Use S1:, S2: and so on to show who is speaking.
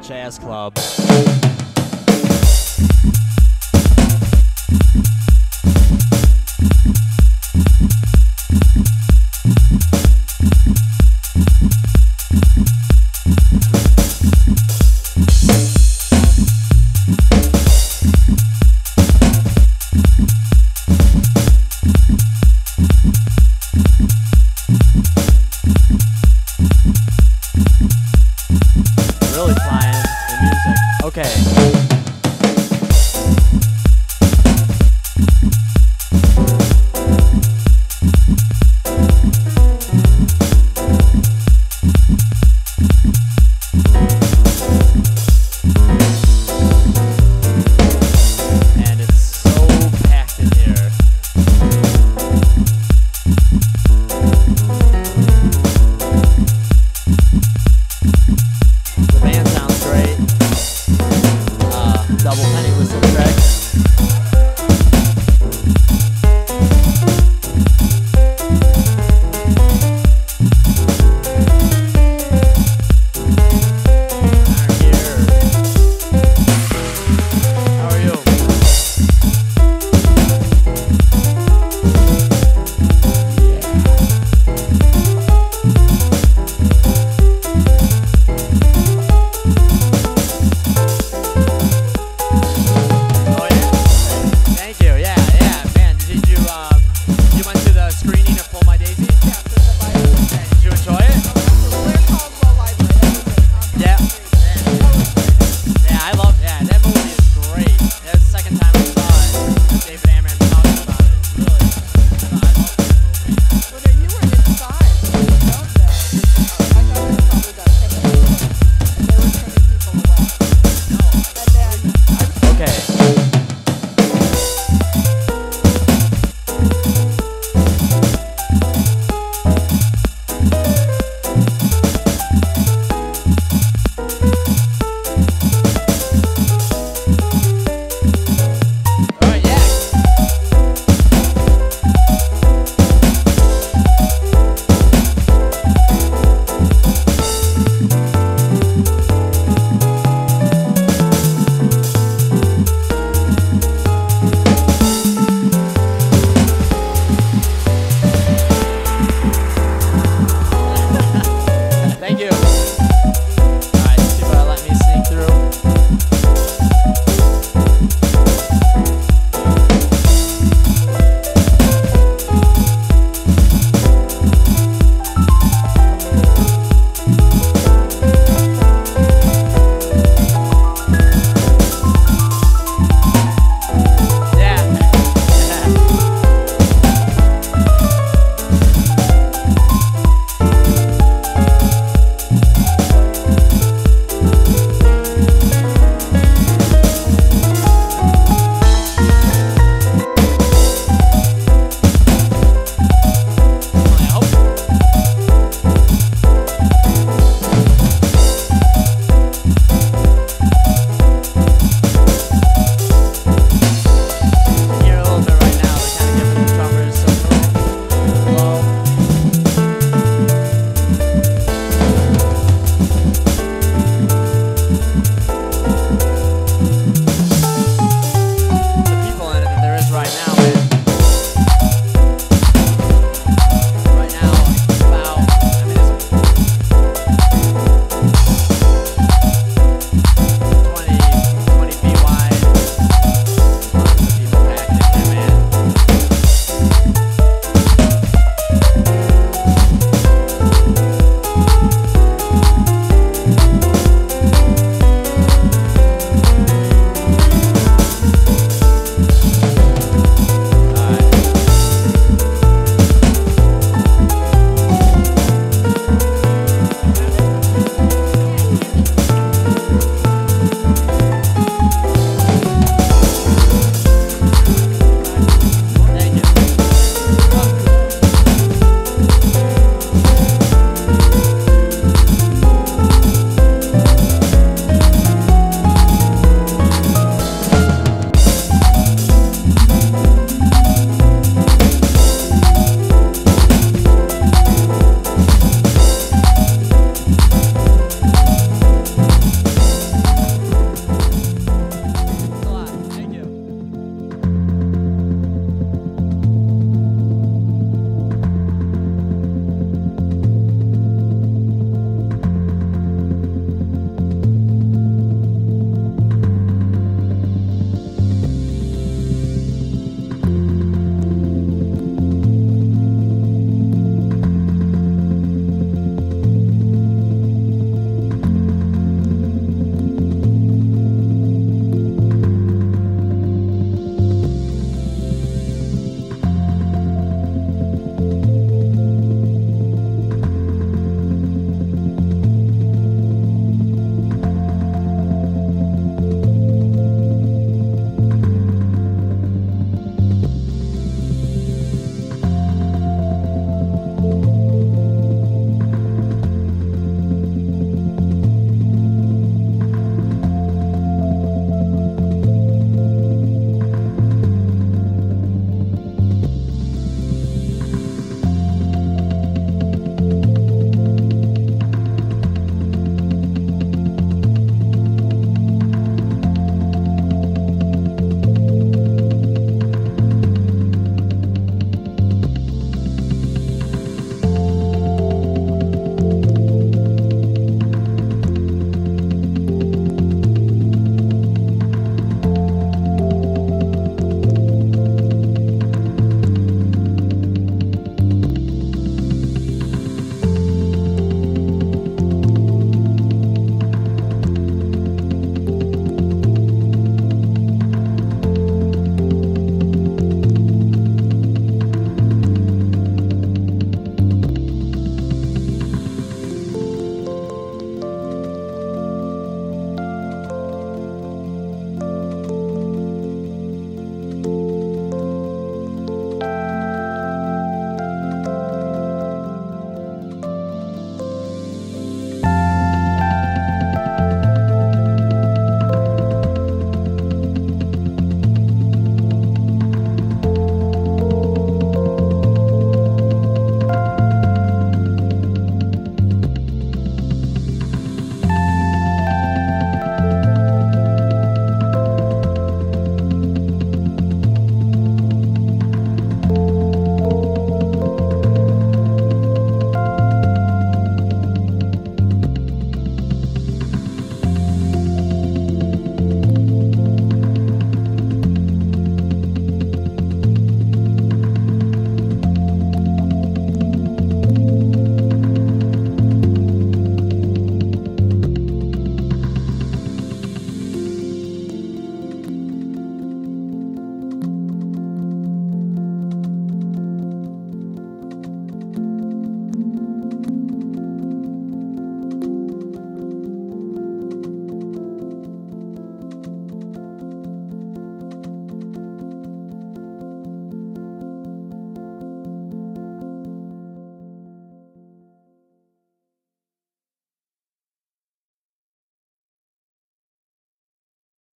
S1: Jazz Club.